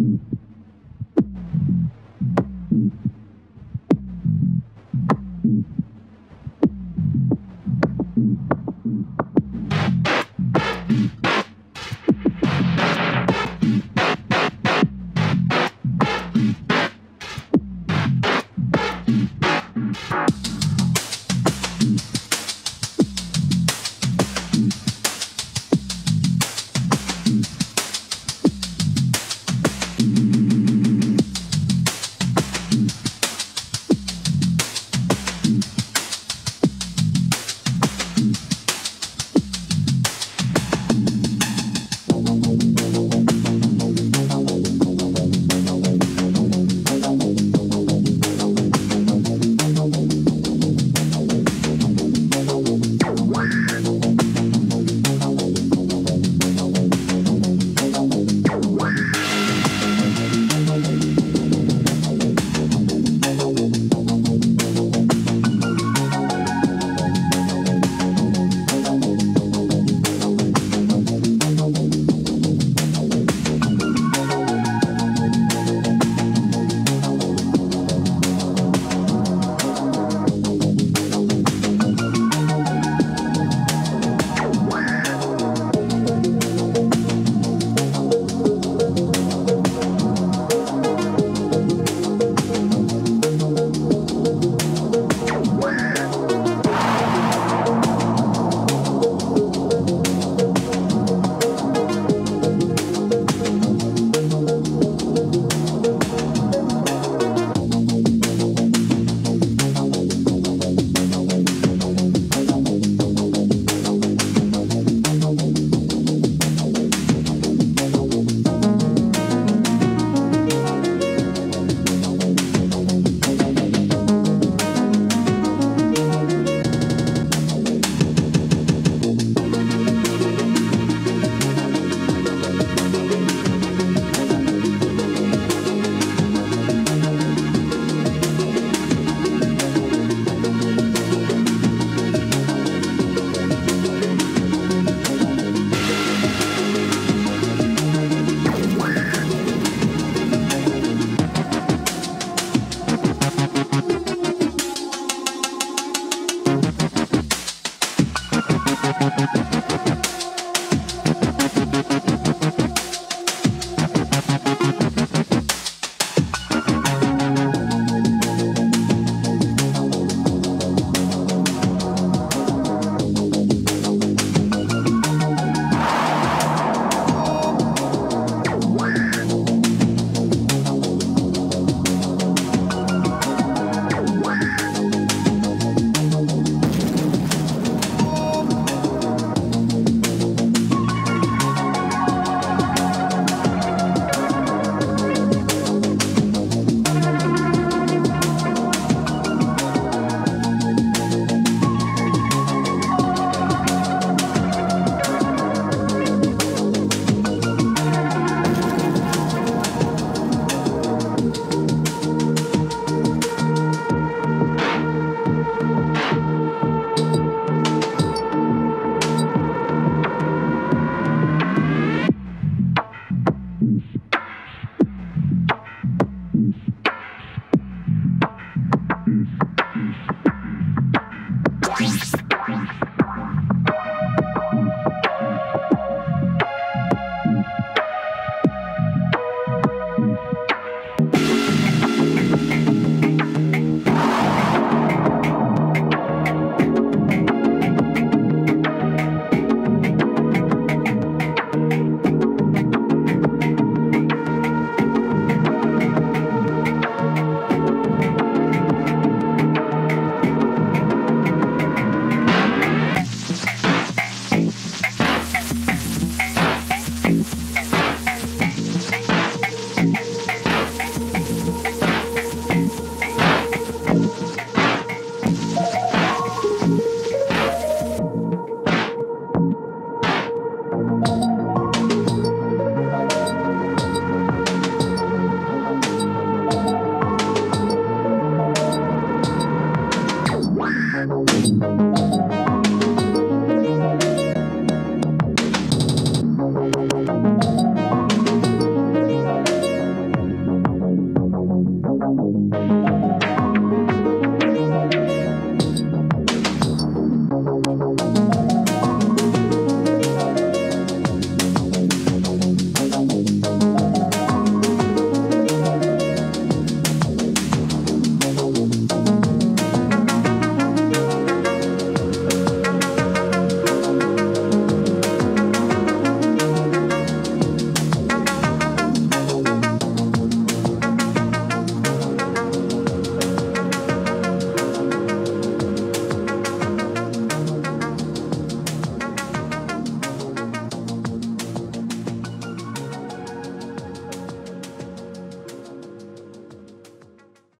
Mm-hmm. Peace.